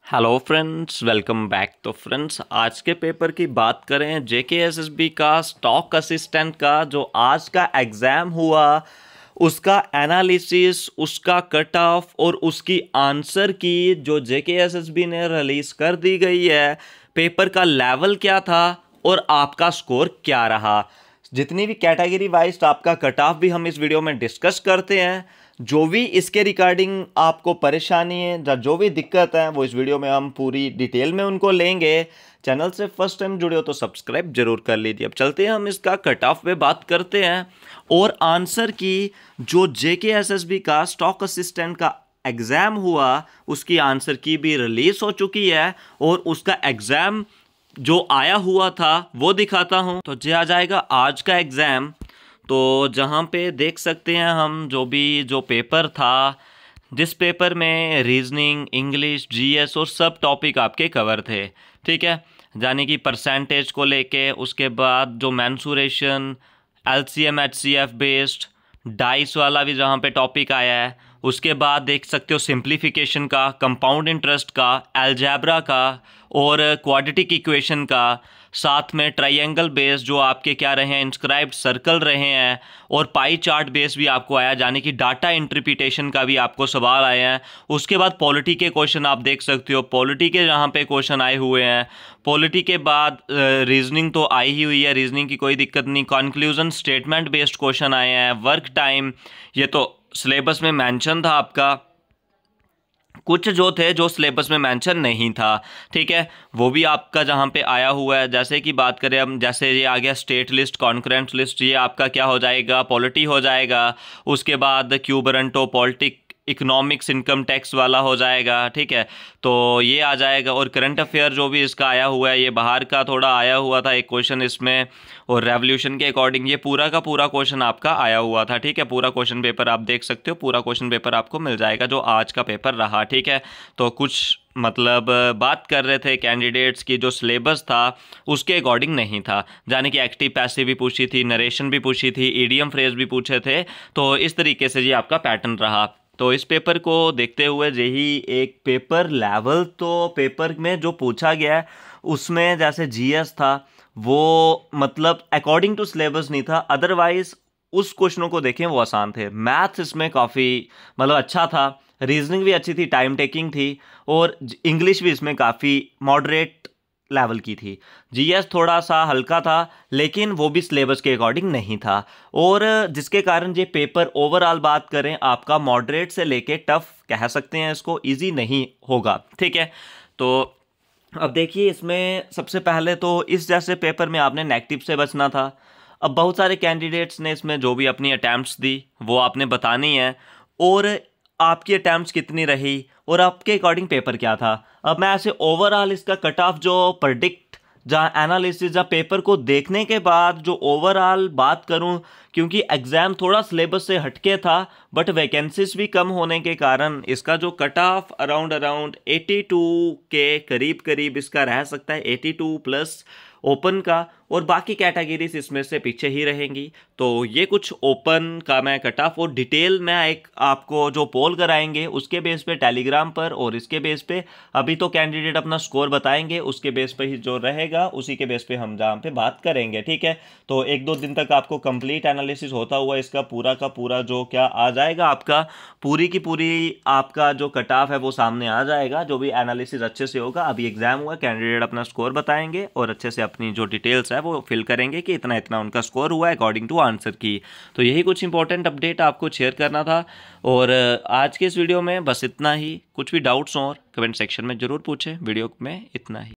Hello friends welcome back तो friends आज के पेपर की बात करें जेके एसएसबी का स्टॉक असिस्टेंट का, जो आज का एग्ज़ाम हुआ, उसका एनालिसिस उसका कट ऑफ़ और उसकी आंसर की जो जेके एसएसबी ने रिलीज़ कर दी गई है पेपर का लेवल क्या था और आपका स्कोर क्या रहा? जितनी भी कैटेगरी वाइज आपका कट ऑफ़ भी हम इस वीडियो में डिस्कस करते हैं। जो भी इसके रिगार्डिंग आपको परेशानी है या जो भी दिक्कत है, वो इस वीडियो में हम पूरी डिटेल में उनको लेंगे। चैनल से फ़र्स्ट टाइम जुड़े हो तो सब्सक्राइब ज़रूर कर लीजिए। अब चलते हैं हम इसका कट ऑफ़ पे बात करते हैं। और आंसर की जो J K S S B का स्टॉक असिस्टेंट का एग्ज़ाम हुआ, उसकी आंसर की भी रिलीज़ हो चुकी है और उसका एग्ज़ाम जो आया हुआ था, वो दिखाता हूँ। तो जे आ जाएगा आज का एग्ज़ाम। तो जहाँ पे देख सकते हैं हम, जो भी, जो पेपर था, जिस पेपर में रीजनिंग, इंग्लिश, जीएस और सब टॉपिक आपके कवर थे, ठीक है? यानी कि परसेंटेज को लेके, उसके बाद जो mensuration L C M H C F based dice वाला भी जहाँ पे टॉपिक आया है उसके बाद देख सकते हो सिंप्लीफिकेशन का कंपाउंड इंटरेस्ट का एल्जैब्रा का और क्वाड्रेटिक इक्वेशन का। साथ में ट्राइंगल बेस जो आपके क्या रहे हैं इंस्क्राइब्ड सर्कल रहे हैं और पाई चार्ट बेस भी आपको आया, यानी कि डाटा इंटरप्रिटेशन का भी आपको सवाल आए हैं। उसके बाद पॉलिटी के क्वेश्चन आप देख सकते हो। पॉलिटी के जहाँ पे क्वेश्चन आए हुए हैं। पॉलिटी के बाद रीजनिंग तो आई ही हुई है। रीजनिंग की कोई दिक्कत नहीं। कंक्लूजन स्टेटमेंट बेस्ड क्वेश्चन आए हैं। वर्क टाइम ये तो सिलेबस में मेंशन था आपका। कुछ जो थे, जो सिलेबस में मेंशन नहीं था, ठीक है? वो भी आपका जहाँ पे आया हुआ है। जैसे कि बात करें हम, जैसे ये आ गया स्टेट लिस्ट कॉन्क्रेंट लिस्ट, ये आपका क्या हो जाएगा? पॉलिटी हो जाएगा। उसके बाद क्यूबरंटो पॉलिटिक इकोनॉमिक्स इनकम टैक्स वाला हो जाएगा, ठीक है? तो ये आ जाएगा और करंट अफेयर जो भी इसका आया हुआ है, ये बाहर का थोड़ा आया हुआ था एक क्वेश्चन इसमें, और रेवोल्यूशन के अकॉर्डिंग ये पूरा का पूरा क्वेश्चन आपका आया हुआ था, ठीक है? पूरा क्वेश्चन पेपर आप देख सकते हो, पूरा क्वेश्चन पेपर आपको मिल जाएगा जो आज का पेपर रहा, ठीक है? तो कुछ मतलब बात कर रहे थे कैंडिडेट्स की जो सिलेबस था, उसके अकॉर्डिंग नहीं था। जाने कि एक्टिव पैसिव भी पूछी थी नरेशन भी पूछी थी ईडीएम फ्रेज भी पूछे थे तो इस तरीके से ये आपका पैटर्न रहा। तो इस पेपर को देखते हुए यही एक पेपर लेवल तो पेपर में जो पूछा गया है, उसमें जैसे जीएस था, वो मतलब अकॉर्डिंग टू सिलेबस नहीं था अदरवाइज़ उस क्वेश्चनों को देखें वो आसान थे। मैथ्स इसमें काफ़ी मतलब अच्छा था रीजनिंग भी अच्छी थी टाइम टेकिंग थी, और इंग्लिश भी इसमें काफ़ी मॉडरेट लेवल की थी। जीएस थोड़ा सा हल्का था, लेकिन वो भी सिलेबस के अकॉर्डिंग नहीं था। और जिसके कारण ये पेपर ओवरऑल बात करें, आपका मॉडरेट से लेके टफ कह सकते हैं इसको इजी नहीं होगा। ठीक है? तो अब देखिए, इसमें सबसे पहले तो इस जैसे पेपर में आपने नेगेटिव से बचना था। अब बहुत सारे कैंडिडेट्स ने इसमें जो भी अपनी अटैम्प्ट दी, वो आपने बतानी है। और आपकी अटैम्प्ट कितनी रही और आपके अकॉर्डिंग पेपर क्या था? अब मैं ऐसे ओवरऑल इसका कट ऑफ़ जो प्रडिक्ट जहाँ एनालिसिस या पेपर को देखने के बाद जो ओवरऑल बात करूँ, क्योंकि एग्ज़ाम थोड़ा सिलेबस से हटके था बट वैकेंसीज भी कम होने के कारण इसका जो कट ऑफ़ अराउंड अराउंड 82 के करीब करीब इसका रह सकता है 82 प्लस ओपन का। और बाकी कैटेगरीज इसमें से पीछे ही रहेंगी। तो ये कुछ ओपन का मैं कट ऑफ़ और डिटेल मैं एक आपको जो पोल कराएँगे, उसके बेस पे टेलीग्राम पर और इसके बेस पे अभी तो कैंडिडेट अपना स्कोर बताएँगे, उसके बेस पे ही जो रहेगा, उसी के बेस पे हम जहाँ पे बात करेंगे, ठीक है? तो एक दो दिन तक आपको कंप्लीट एनालिसिस होता हुआ इसका पूरा का पूरा जो क्या आ जाएगा आपका, पूरी की पूरी आपका जो कट ऑफ़ है वो सामने आ जाएगा, जो भी एनालिसिस अच्छे से होगा, अभी एग्ज़ाम हुआ कैंडिडेट अपना स्कोर बताएँगे और अच्छे से अपनी जो डिटेल्स है वो फिल करेंगे कि इतना इतना उनका स्कोर हुआ है अकॉर्डिंग टू आंसर की। तो यही कुछ इंपॉर्टेंट अपडेट आपको शेयर करना था। और आज के इस वीडियो में बस इतना ही। कुछ भी डाउट्स हों और कमेंट सेक्शन में ज़रूर पूछें। वीडियो में इतना ही।